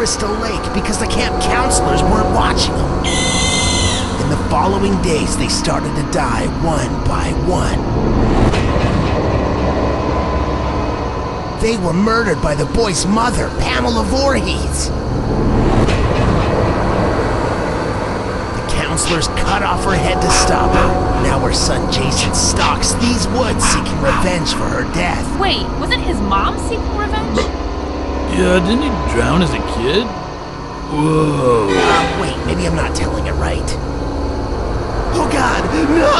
Crystal Lake because the camp counselors weren't watching them. In the following days, they started to die one by one. They were murdered by the boy's mother, Pamela Voorhees. The counselors cut off her head to stop her. Now her son Jason stalks these woods seeking revenge for her death. Wait, wasn't his mom seeking revenge? Yeah, didn't he drown as a kid? Whoa. Uh, wait, maybe I'm not telling it right. Oh god, no!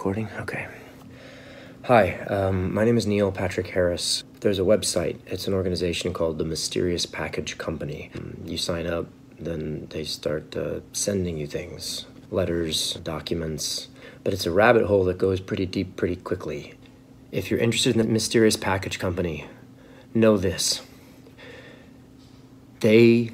Recording? Okay. Hi, um, my name is Neil Patrick Harris. There's a website, it's an organization called the Mysterious Package Company. You sign up, then they start uh, sending you things letters, documents. But it's a rabbit hole that goes pretty deep pretty quickly. If you're interested in the Mysterious Package Company, know this. They